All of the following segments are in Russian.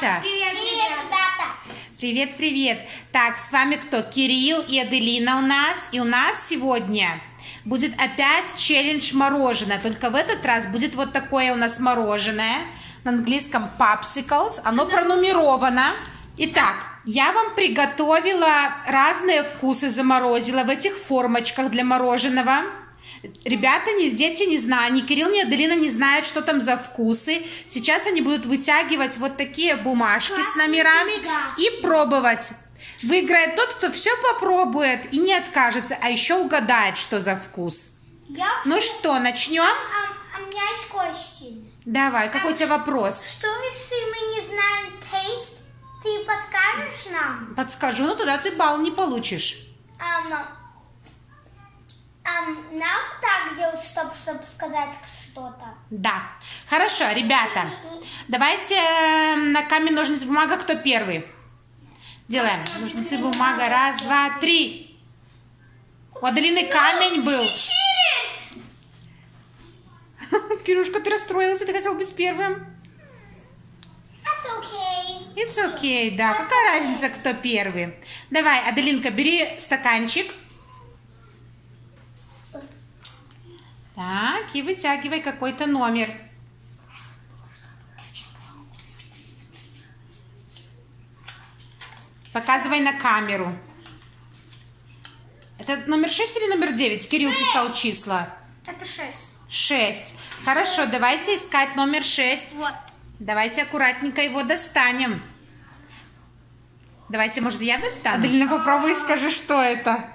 ребята! Привет, ребята! Привет, привет! Так, с вами кто? Кирилл и Аделина у нас. И у нас сегодня будет опять челлендж мороженое. Только в этот раз будет вот такое у нас мороженое. На английском popsicles. Оно пронумеровано. Итак, я вам приготовила разные вкусы, заморозила в этих формочках для мороженого. Ребята, не, дети не знают, ни Кирилл, ни Аделина не знают, что там за вкусы. Сейчас они будут вытягивать вот такие бумажки с номерами и пробовать. Выиграет тот, кто все попробует и не откажется, а еще угадает, что за вкус. Я Ну вообще- что, начнем? А, а у меня есть question. Давай, какой у тебя вопрос? Что если мы не знаем taste? Ты подскажешь нам? Подскажу, но тогда ты балл не получишь. Ам, нам так делать, чтобы, чтобы сказать что-то? Да. Хорошо, ребята. Давайте э, на камень, ножницы, бумага, кто первый? Делаем. Ножницы, бумага. Раз, два, три. У Аделины камень был. Кирюшка, ты расстроился, ты хотел быть первым. That's okay. It's okay, да. Какая разница, кто первый? Давай, Аделинка, бери стаканчик. Так, и вытягивай какой-то номер. Показывай на камеру. Это номер 6 или номер 9? Кирилл писал числа. Это шесть. 6. Хорошо, давайте искать номер 6. Вот. Давайте аккуратненько его достанем. Давайте, может, я достану? Аделина, попробуй и скажи, что это.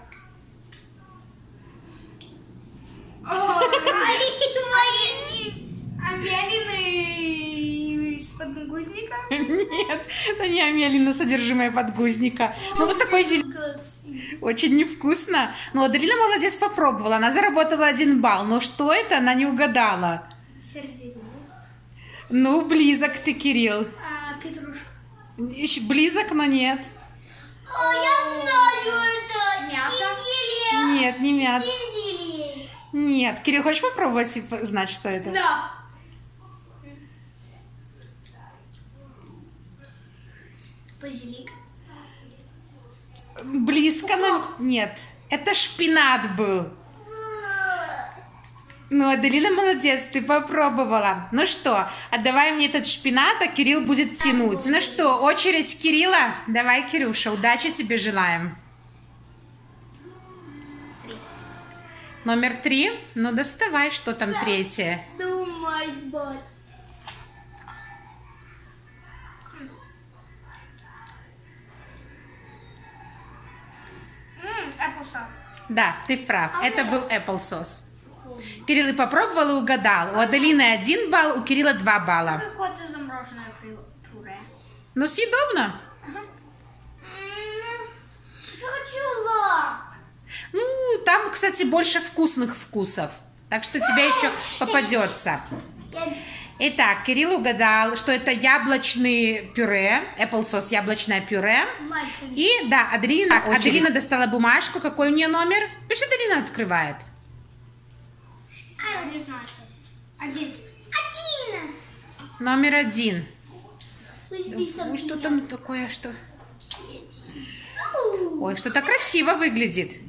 Амелины из подгузника. Нет, это не амелина, содержимое подгузника. Ну, вот такой зеленый. Очень невкусно. Но Аделина молодец, попробовала. Она заработала один балл. Но что это, она не угадала. Сердце. Ну, близок ты, Кирилл. А, петрушка. Близок, но нет. А, я знаю это. Мята. Нет, не мят. Синделей. Нет. Кирилл, хочешь попробовать и узнать, что это? Да. Базилик. Близко, но нет. Это шпинат был. Ну, Аделина молодец, ты попробовала. Ну что, отдавай мне этот шпинат, а Кирилл будет тянуть. Ну что, очередь Кирилла? Давай, Кирюша, удачи тебе желаем. Номер три. Ну, доставай, что там третье. Думай, бот. Applesauce. Да, ты прав. Это был applesauce. Кирилл и попробовал и угадал. У Аделины один балл, у Кирилла два балла. Какое-то замороженное пюре. Ну, съедобно. Хочу лак. Ну, там, кстати, больше вкусных вкусов. Так что тебе еще попадется. Итак, Кирилл угадал, что это яблочный пюре, applesauce яблочное пюре. И да, Аделина, очередь. Аделина достала бумажку. Какой у нее номер? Пусть Аделина открывает. А, я не знаю. Один. Один. Номер один. Ой, что там такое, что? Ой, что-то красиво выглядит.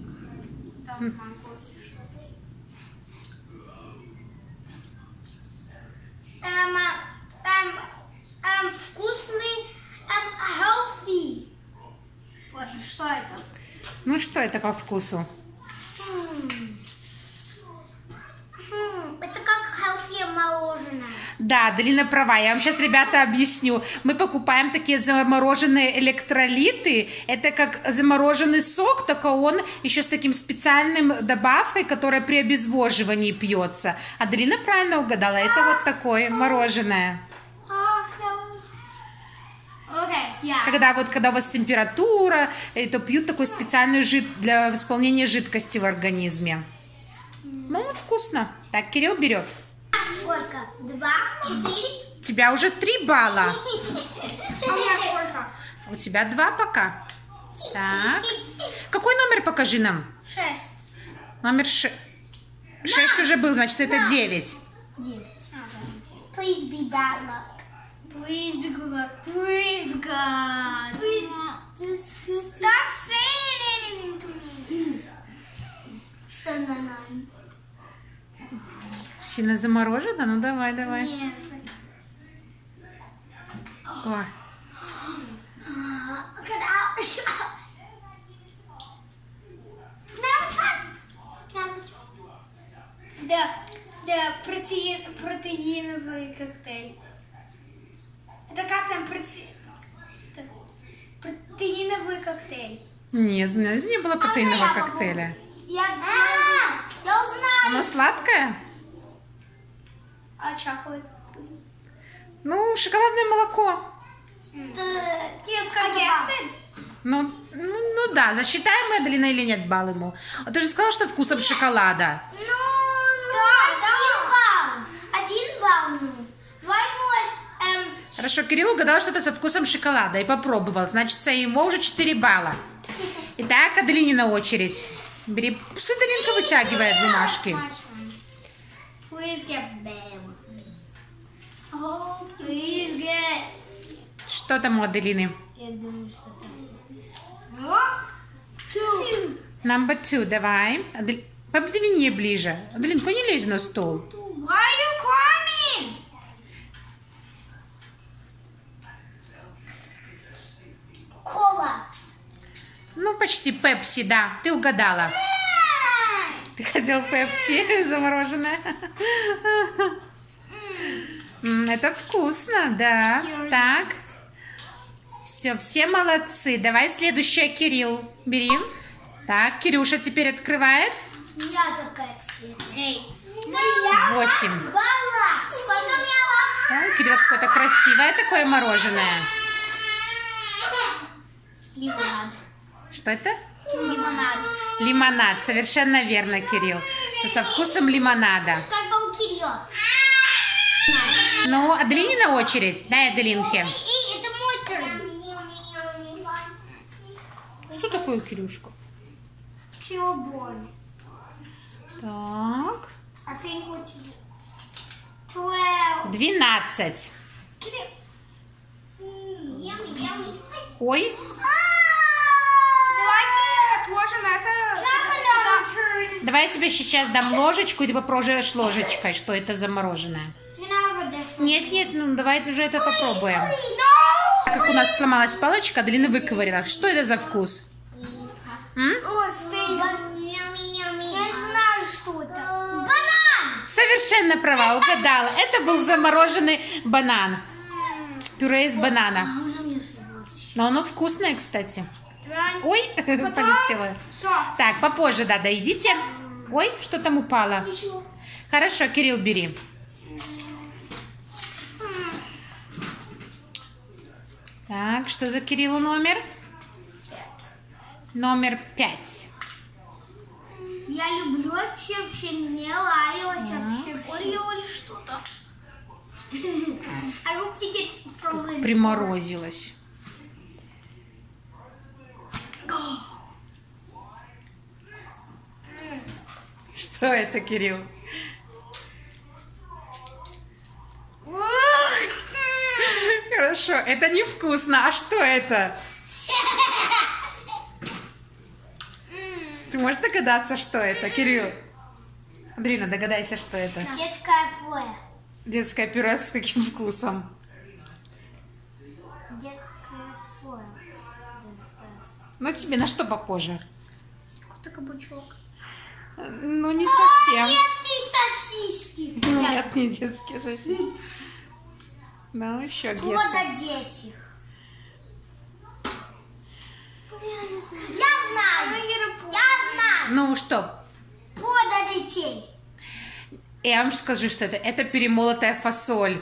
Эм, эм, эм, вкусный, эм, healthy. Боже, что это? Ну, что это по вкусу? Это как healthy мороженое. Да, Аделина права. Я вам сейчас, ребята, объясню. Мы покупаем такие замороженные электролиты. Это как замороженный сок, только он еще с таким специальным добавкой, которая при обезвоживании пьется. Аделина правильно угадала. Это вот такое мороженое. Когда вот когда у вас температура, э, то пьют такой специальный жид для восполнения жидкости в организме. Ну, вкусно. Так, Кирилл берет. Сколько? Два? Четыре? У тебя уже три балла. А у меня сколько? У тебя два пока. Так. Какой номер покажи нам? Шесть. Номер ше- шесть уже был, значит, это девять. Девять. Please be bad luck. Please be good. Please, God. Stop saying anything to me. Что на нам? Сильно заморожено? Ну давай, давай. Нет. О, Да, да, протеин, протеиновый коктейль. Это как там протеиновый коктейль? Нет, у нас не было протеинового я попробую. коктейля. Я, я узнаю. Оно сладкое? А чоколад? Ну, шоколадное молоко. Ну, ну, ну да, засчитаем мы, Аделина, или нет балл ему? А ты же сказала, что вкусом шоколада. Ну, ну, один балл. Один балл, ну. Двойной, эм, Хорошо, Кирилл угадал что-то со вкусом шоколада и попробовал. Значит, ему уже 4 балла. Итак, Аделинина очередь. Бери, пусть Аделинка вытягивает бумажки. Please get bad. Oh, please get. Что там у Аделины? Я думаю, что там. Number two, давай. Адель... Подвини ближе. Аделинка, не лезь на стол. Why are you climbing? Кола. Ну, почти Пепси, да. Ты угадала. Ты хотел Пепси замороженное? М, Это вкусно, да. Так. Все, все молодцы. Давай следующее, Кирилл. Бери. Так, Кирюша теперь открывает. Я Пепси. Эй. Восемь. Так, Кирилл какое-то красивое такое мороженое. Лимонад. Что это? Лимонад. Лимонад. Совершенно верно, Кирилл. Это со вкусом лимонада. Как у Кирилла. Ну, Аделинина очередь. Дай Аделинке. И это мой turn. Что такое Кирюшка? Killborn. Так. I think what is it? Twelve. 12. Yummy, yummy. Ой, давай я тебе сейчас дам ложечку, и ты попробуешь ложечкой, что это за мороженое. You know what this Нет, нет, ну давай уже это попробуем. Так как у нас сломалась палочка, Аделина выковырила. Что это за вкус? Совершенно права, угадала. Это был замороженный банан. Пюре из банана. Но оно вкусное, кстати. Ой, полетело. Все. Так, попозже, да, дойдите. Ой, что там упало? Хорошо, Кирилл, бери. Так, что за Кириллу номер? Номер пять. Я люблю вообще, вообще не лаялась. Орео или что-то. To get frozen. Приморозилась. Что это, Кирилл? Хорошо, это невкусно. А что это? Ты можешь догадаться, что это, Кирилл? Адрина, догадайся, что это. Детское поле. Детское пюре с каким вкусом? Детское поле. Ну, тебе на что похоже? Какой-то кабачок. Ну, не совсем. Детские сосиски. Нет, не детские сосиски. Ну, еще где Плода детих. Я знаю. Я знаю. Ну что, Плода детей. я вам скажу, что это. Это перемолотая фасоль.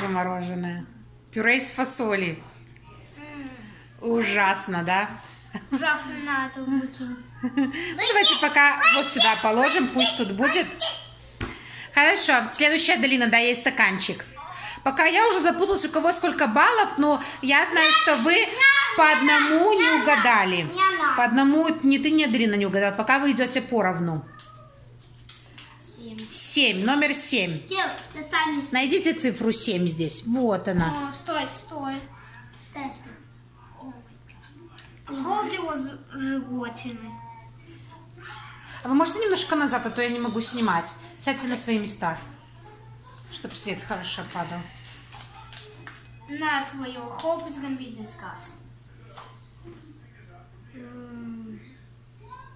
Замороженная. Пюре из фасоли. Ужасно, да? Ужасно надо выкинуть. Ну, давайте пока вот сюда положим, пусть тут будет. Хорошо, следующая долина, да, есть стаканчик. Пока я уже запуталась, у кого сколько баллов, но я знаю, что вы по одному не угадали. По одному, не ты, не Аделина не угадал, пока вы идете поровну. Семь. Семь, номер семь. Найдите цифру 7 здесь. Вот она. О, стой, стой. А вы можете немножко назад, а то я не могу снимать. Сядьте на свои места, чтобы свет хорошо падал. На твое. Hope is gonna be disgust.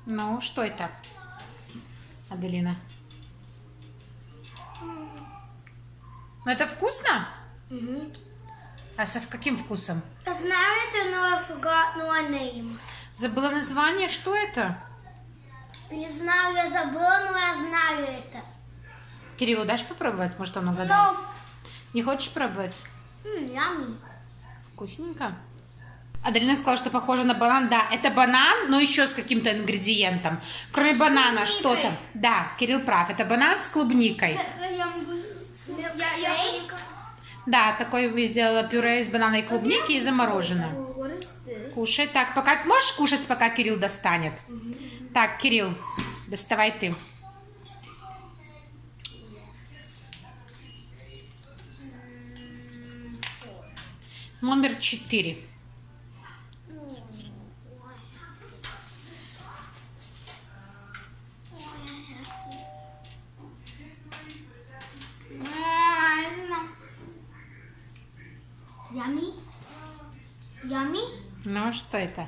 Ну, что это? Аделина. Ну, это вкусно? А со каким вкусом? Я знаю это, но я forgot no name. Забыла название, что это? Не знаю, я забыла, но я знаю это. Кириллу дашь попробовать? Может, он угадает? Но Не хочешь пробовать? М, yummy. Вкусненько. Аделина сказала, что похоже на банан. Да, это банан, но еще с каким-то ингредиентом. Кроме банана, что там? Да, Кирилл прав. Это банан с клубникой. я могу... Я, я Milkshake? Да, такой я сделала пюре из банана и клубники и this? Кушай. Так, пока можешь кушать, пока Кирилл достанет? Так, Кирилл, доставай ты. Номер четыре. Ну, что это?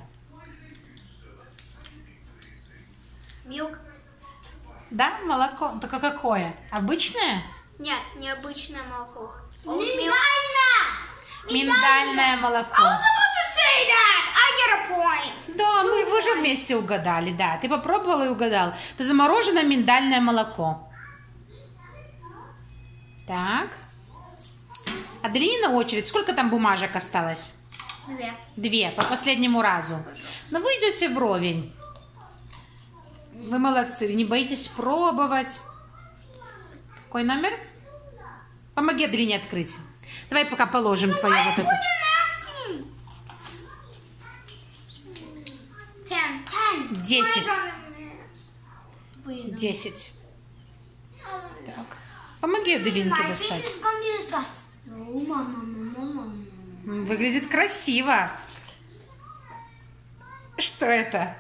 Milk. Да, молоко. Только какое? Обычное? Нет, необычное молоко. Миндально! Миндальное молоко. about to say that. I get a point. Да, мы вы же вместе угадали, да. Ты попробовал и угадал. Это замороженное миндальное молоко. Так. Аделина очередь. Сколько там бумажек осталось? Две. Две, по последнему разу. Но вы идете вровень. Вы молодцы, не боитесь пробовать. Какой номер? Помоги Аделине открыть. Давай пока положим вот это. nasty. Ten. Ten. Десять. Десять. Так. Помоги Аделинке think достать. Выглядит красиво. Что это?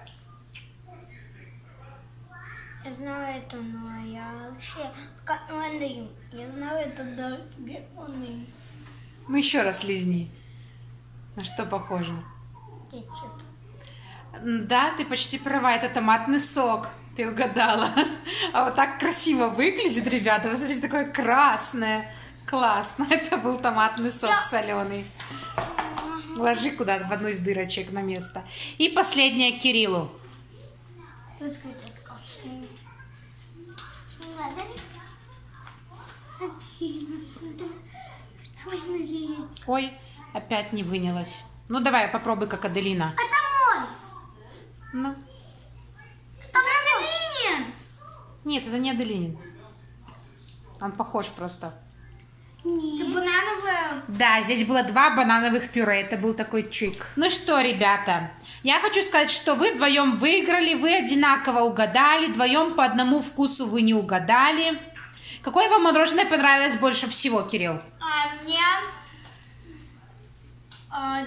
Я знаю это, но я вообще name. Я знаю это, да, name. Ну еще раз лизни. На что похоже? Кетчуп. Да, ты почти права, это томатный сок. Ты угадала. А вот так красиво выглядит, ребята. Вы смотрите, такое красное. Классно. Это был томатный сок соленый. Ложи куда в одну из дырочек на место. И последнее Кириллу. Ой, опять не вынялась. Ну давай, попробуй, как Аделина. Это мой! Ну, Это мой! нет, это не Аделинин. Он похож просто. Это банановое. Да, здесь было два банановых пюре. Это был такой чик. Ну что, ребята, я хочу сказать, что вы вдвоем выиграли, вы одинаково угадали, вдвоем по одному вкусу вы не угадали. Какое вам мороженое понравилось больше всего, Кирилл? А мне... а,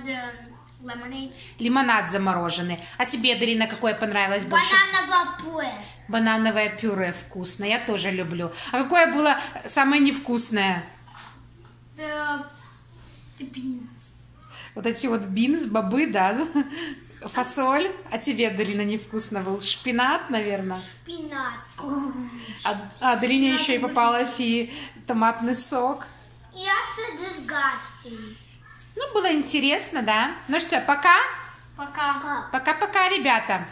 lemonade. Лимонад замороженный. А тебе, Аделина, какое понравилось больше всего? Банановое пюре. Банановое пюре вкусно, я тоже люблю. А какое было самое невкусное? The, the beans. Вот эти вот бинс, бобы, да? Фасоль. А тебе, Аделина, невкусно был? Шпинат, наверное. Шпинат. А, а Аделине еще и попалась и томатный сок. И это disgusting. Ну, было интересно, да? Ну что, пока? Пока. Пока-пока, ребята.